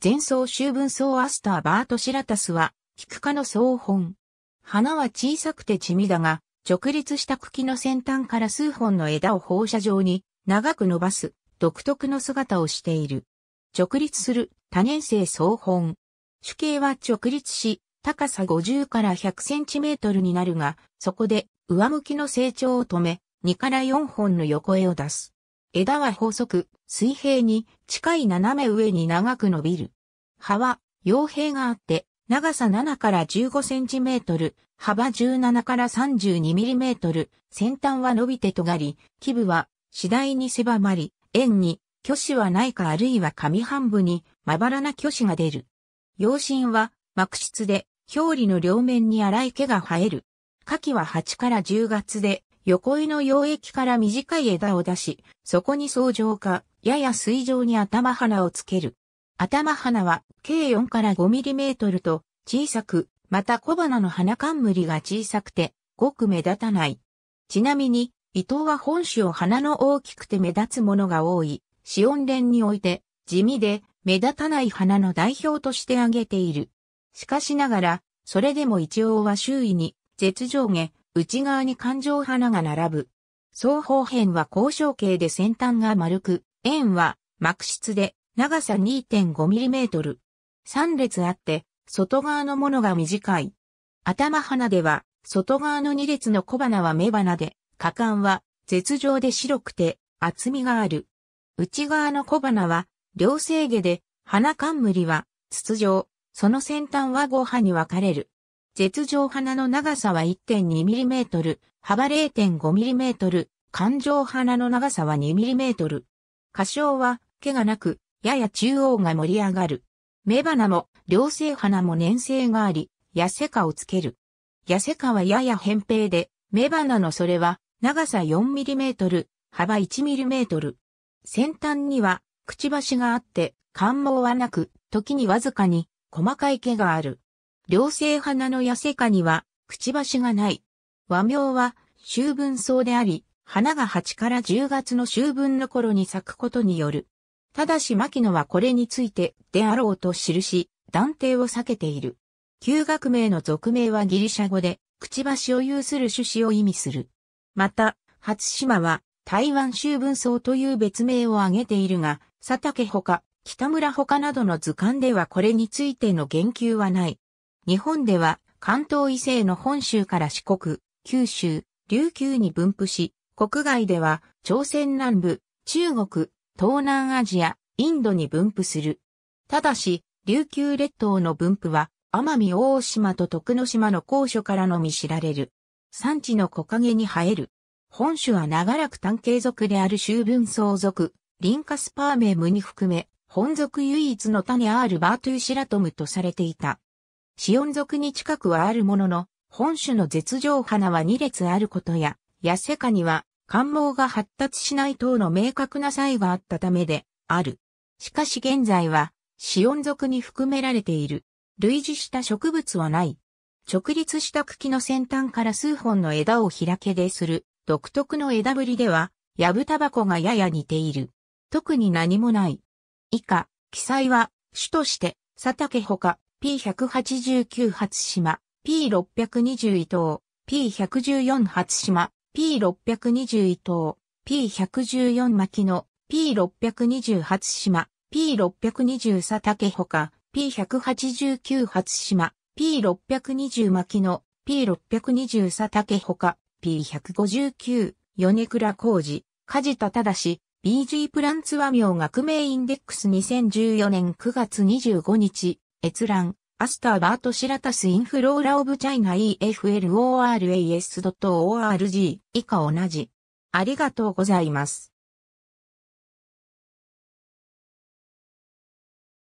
前草秋分草アスターバートシラタスは、キク科の草本。花は小さくて地味だが、直立した茎の先端から数本の枝を放射状に長く伸ばす独特の姿をしている。直立する多年生草本。主形は直立し、高さ50から100センチメートルになるが、そこで上向きの成長を止め、2から4本の横絵を出す。枝は細く、水平に近い斜め上に長く伸びる。葉は、葉柄があって、長さ7から15センチメートル、幅17から32ミリメートル、先端は伸びて尖り、基部は次第に狭まり、円に、虚子はないかあるいは上半部にまばらな虚子が出る。葉身は膜質で、表裏の両面に粗い毛が生える。夏季は8から10月で、横井の溶液から短い枝を出し、そこに相乗か、やや水上に頭花をつける。頭花は、計4から5ミリメートルと、小さく、また小花の花冠が小さくて、ごく目立たない。ちなみに、伊藤は本種を花の大きくて目立つものが多い、死音連において、地味で目立たない花の代表として挙げている。しかしながら、それでも一応は周囲に、絶上下、内側に環状花が並ぶ。双方辺は交渉形で先端が丸く、円は膜質で長さ 2.5mm。3列あって、外側のものが短い。頭花では、外側の2列の小花は目花で、果敢は絶状で白くて厚みがある。内側の小花は両生毛で、花冠は筒状、その先端は5葉に分かれる。絶状花の長さは 1.2mm、幅 0.5mm、環状花の長さは 2mm。花章は毛がなく、やや中央が盛り上がる。目花も、両生花も粘性があり、痩せ花をつける。痩せ花はやや扁平で、目花のそれは、長さ 4mm、幅 1mm。先端には、くちばしがあって、感毛はなく、時にわずかに、細かい毛がある。両生花の痩せ花には、くちばしがない。和名は、秋分草であり、花が8から10月の秋分の頃に咲くことによる。ただし牧野はこれについてであろうと記し、断定を避けている。旧学名の俗名はギリシャ語で、くちばしを有する種子を意味する。また、初島は台湾秋分草という別名を挙げているが、佐竹ほか、北村ほかなどの図鑑ではこれについての言及はない。日本では関東異性の本州から四国、九州、琉球に分布し、国外では朝鮮南部、中国、東南アジア、インドに分布する。ただし、琉球列島の分布は、奄美大島と徳之島の高所からのみ知られる。産地の木陰に生える。本種は長らく単形属である秋分草属、リンカスパーメムに含め、本属唯一の種あるバートゥーシラトムとされていた。シオン属に近くはあるものの、本種の絶上花は2列あることや、ヤセカには、感毛が発達しない等の明確な差異があったためで、ある。しかし現在は、シオン属に含められている。類似した植物はない。直立した茎の先端から数本の枝を開けでする独特の枝ぶりでは、ヤブタバコがやや似ている。特に何もない。以下、記載は、種として、佐竹ほか、P189 初島、P620 伊藤、P114 初島、P620 伊藤、P114 牧野、P620 初島、P620 佐竹ほか、P189 初島、P620 牧野、P620 佐竹ほか、P159、米倉工事、梶田正 BG プランツ和名学名インデックス2014年9月25日、閲覧、アスターバートシラタスインフローラオブチャイナ EFLORAS.org 以下同じ。ありがとうございます。